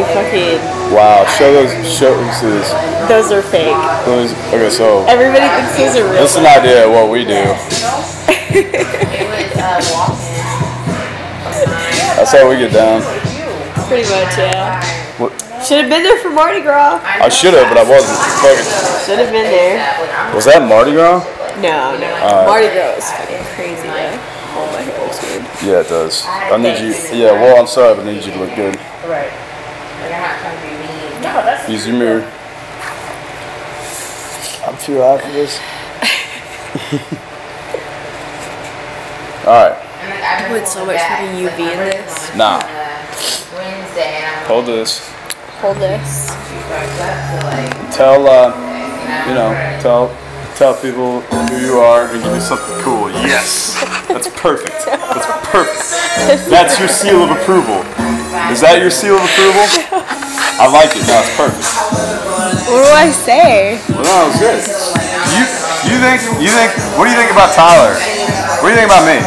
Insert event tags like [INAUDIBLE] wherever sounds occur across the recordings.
we fucking. Wow, show those, show let's see this. Those are fake. Those, okay, so Everybody thinks those are real. that's an idea of what we do. [LAUGHS] That's how we get down. Pretty much, yeah. What- Should have been there for Mardi Gras. I should have, but I wasn't. Should have been there. Was that Mardi Gras? No, no. Alright. Mardi Gras is fucking crazy though. Oh, my hair looks weird. Yeah, it does. I need you. Yeah, well, I'm sorry, but I need you to look good. Right. Like, I'm not trying to be mean. No, that's. Use your mirror. I'm too hot for this. [LAUGHS] All right. I put so much fucking UV in this. Nah. Wednesday, and I'm Hold this. Hold this. fucked up to like, Tell, uh, you know, tell, tell people who you are and give me something cool. Yes, that's perfect. That's perfect. That's your seal of approval. Is that your seal of approval? I like it. It's perfect. What do I say? Well, no, it was good. You, you think, you think, what do you think about Tyler? What do you think about me?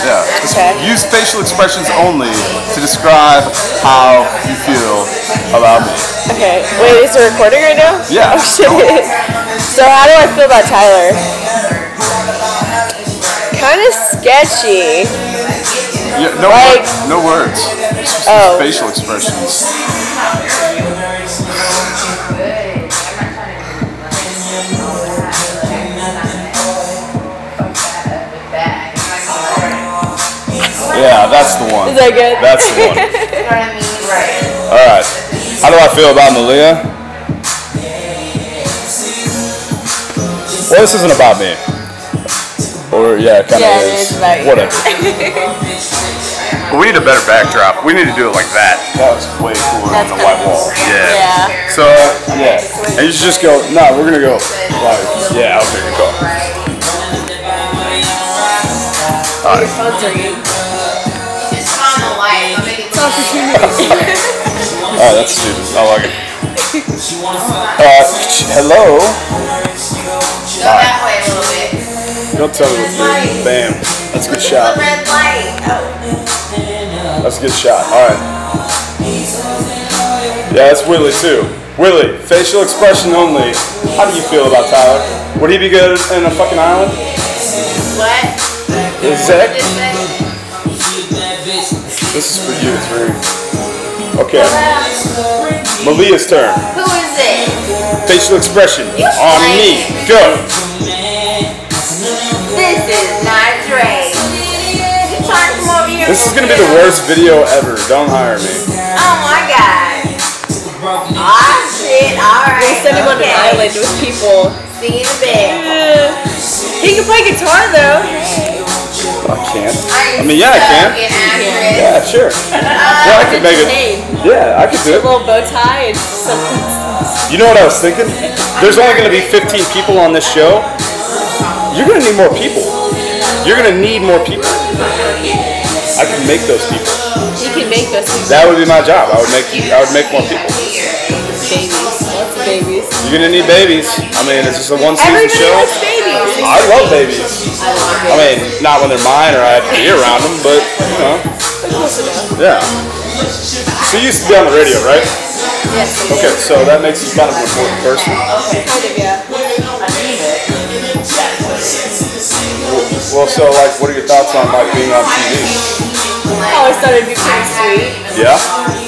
Yeah. Okay. Use facial expressions only to describe how you feel about me. Okay, wait, is it recording right now? Yeah. Oh [LAUGHS] shit. So how do I feel about Tyler? Kind of sketchy. Yeah, no, Like- wor- no words. Just Oh. facial expressions. Yeah, that's the one. Is that good? That's the one. [LAUGHS] you know what I mean? Right. All right. How do I feel about Malia? Well, this isn't about me. Or yeah, it kind of Yeah, it is. is about you. Whatever. [LAUGHS] We need a better backdrop. We need to do it like that. That was way cooler That's than the white wall. Yeah. Yeah. So yeah, and you just go. No, we're gonna go. Like, yeah, okay, go. All right. Phone's. Just on the light. I'll make it look Oh, [LAUGHS] that's stupid. I like it. [LAUGHS] Uh, hello. Go that way a little bit. Don't tell me what to do. Bam. That's a good shot. The red light. That's a good shot. All right. Yeah, that's Willie too. Willie, facial expression only. How do you feel about Tyler? Would he be good in a fucking island? What? Is that? This is for you. It's for you. Okay. Malia's turn. Who is it? Facial expression on me. Go. This is gonna be the worst video ever. Don't hire me. Oh my god. Ah shit. Alright. They send him on an island with people. See you in a bit. He can play guitar though. I can't. I I mean, yeah, I can. Yeah, sure. Yeah, I could make it. Chain. Yeah, I could do it. A it. little bow tie and something. You know what I was thinking? There's only going to be 15 people on this show. You're going to need more people. You're going to need more people. I can make those people. You can make those people. That would be my job. I would make I would make more people. babies. Lots of babies. You're going to need babies. I mean, it's just a one season Everybody show. likes babies. I love babies. I mean, not when they're mine or I have to be around them, but you know, yeah. So you used to be on the radio, right? Yes. Okay, so that makes you kind of an important person. Kind of, yeah. Well, so like, what are your thoughts on like being on TV? I always thought it'd be pretty sweet. Yeah.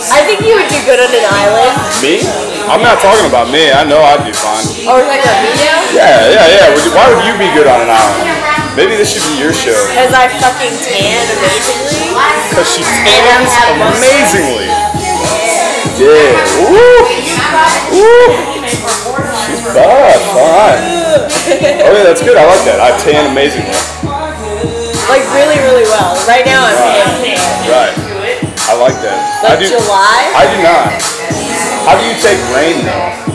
I think you would do good on an island. Me? I'm not talking about me. I know I'd do fine. Oh, we're talking about me now? Yeah, yeah, yeah. Would you, why would you be good on an island? Maybe this should be your show. Because I fucking tan amazingly. Because she tans amazingly. Yeah. Woo! Woo! She's bad. Fine. Oh yeah, that's good. I like that. I tan amazingly. Like really, really well. Right now I'm tan. Right. I like that. I Like do. July, I do not. How do you take rain though?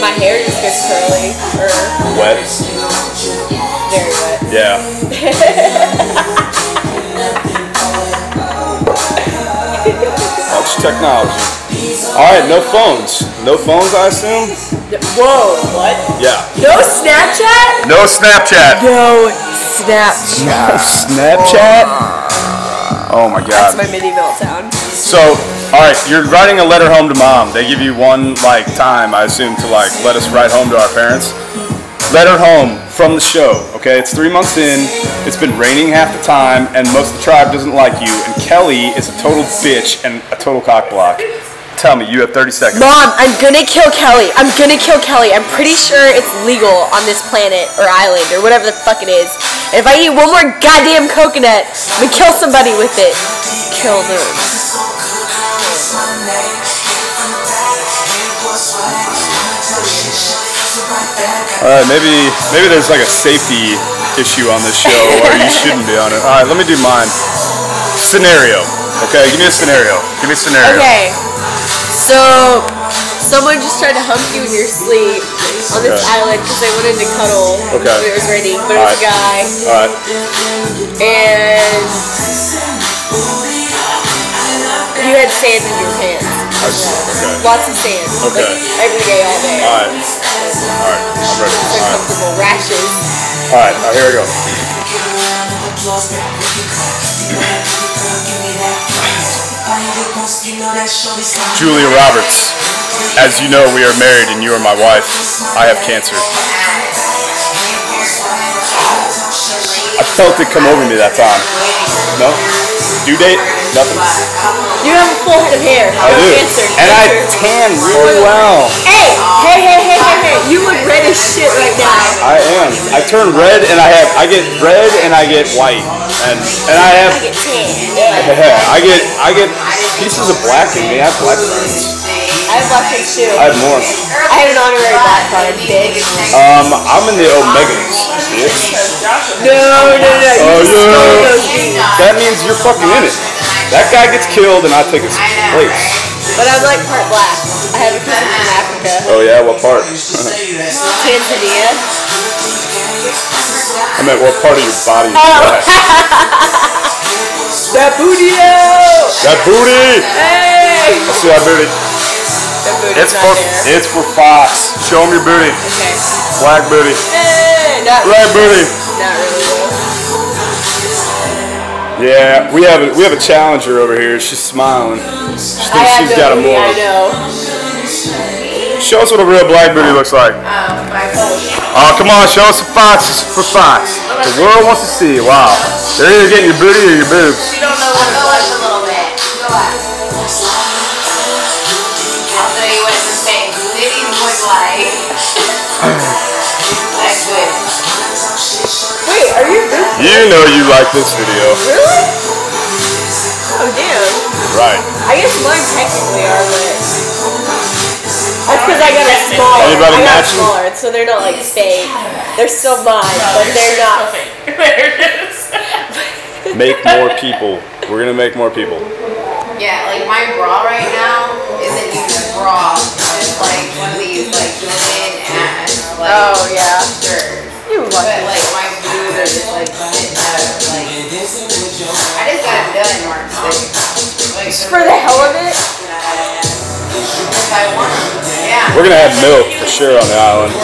my hair just gets curly. Or Wet. very wet. Yeah. Much technology. All right, no phones. No phones, I assume. Whoa, what? Yeah. No Snapchat? No Snapchat. No Snapchat. Snapchat. Oh my god. That's God. my mini meltdown. So All right, you're writing a letter home to mom. They give you one like time, I assume, to like let us write home to our parents. Letter home from the show. Okay, it's three months in. It's been raining half the time, and most of the tribe doesn't like you. And Kelly is a total bitch and a total cockblock. Tell me, you have 30 seconds. Mom, I'm gonna kill Kelly. I'm gonna kill Kelly. I'm pretty sure it's legal on this planet or island or whatever the fuck it is. And if I eat one more goddamn coconut, I'm gonna kill somebody with it. Kill them. All right, maybe maybe there's like a safety issue on this show, or you shouldn't be on it. All right, let me do mine. Scenario. Okay, give me a scenario. Give me a scenario. Okay. So, someone just tried to hump you in your sleep on this Okay. island because they wanted to cuddle. Okay. It was raining, but it was a guy. All right. And you had sand in your pants. Okay. Lots of sand. Okay. Like, every day, all day. All right. All right. I'm ready. It's All right. uncomfortable. Rashes. All right. All right. Here we go. Julia Roberts. As you know, we are married and you are my wife. I have cancer. I felt it come over me that time. No? Due date? Nothing? You have a full head of hair. I do. Cancer. And I tan really well. Hey, hey, hey, hey, hey, hey! You look red as shit right now. I am. I turn red and I have I get red and I get white. And and I have I get tan. yeah, [LAUGHS] I get I get pieces of black in me. I have black friends. I have black too. I have more. I have an honorary black card, bitch. Um, I'm in the Omegas, bitch. No, no, no, no. Oh, yeah. stole those beats. That means you're fucking in it. That guy gets killed and I take his place. But I'm like part black. I have a cousin from Africa. Oh yeah, what part? [LAUGHS] Tanzania. I meant what part of your body is Oh. black? [LAUGHS] That booty out! That booty! Hey! I see that booty. Booty's It's for there. it's for Fox. Show him your booty. Okay. Black booty. Hey! Black booty. not really. Yeah, we have a we have a challenger over here. She's smiling. She thinks she's no got a more. I know. Show us what a real black booty looks like. Oh, oh, come on, show us some foxes for Fox. The world wants to see. Wow. They're either getting your booty or your boobs. You don't know what it was a little bit. Go up. You? You know you like this video. Really? Oh damn. Right. I guess mine technically are but... That's because I got a smaller. Anybody I got matching? smaller, so they're not like fake. They're still mine, but they're not. [LAUGHS] there it is. Make more people. We're gonna make more people. Yeah, like my bra right now isn't even a bra. It's like one of these like women ass like Oh yeah. shirts. You But want it. like my boobs just like sitting like I just got them done Mark Like [LAUGHS] For the hell of it. if I want. Yeah. We're gonna have milk for sure on the island. [LAUGHS]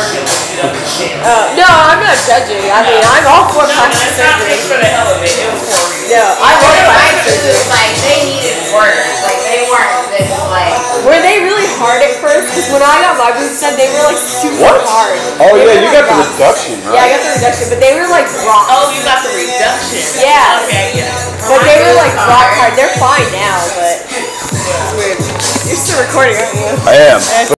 Uh, no, I'm not judging. I mean, I'm all for plastic Not surgery. just for the hell of it. It was for a reason. No, I One love of my plastic surgery. like they needed work. Like they weren't this hard at first? Because when I got my boobs done, they were like super What? hard. Oh They yeah, you like, got the reduction, right? Yeah, I got the reduction, but they were like rock. Oh, you got the reduction. Yeah. Okay, yeah. But they were like rock hard. They're fine now, but it's weird. You're still recording, aren't you? I am.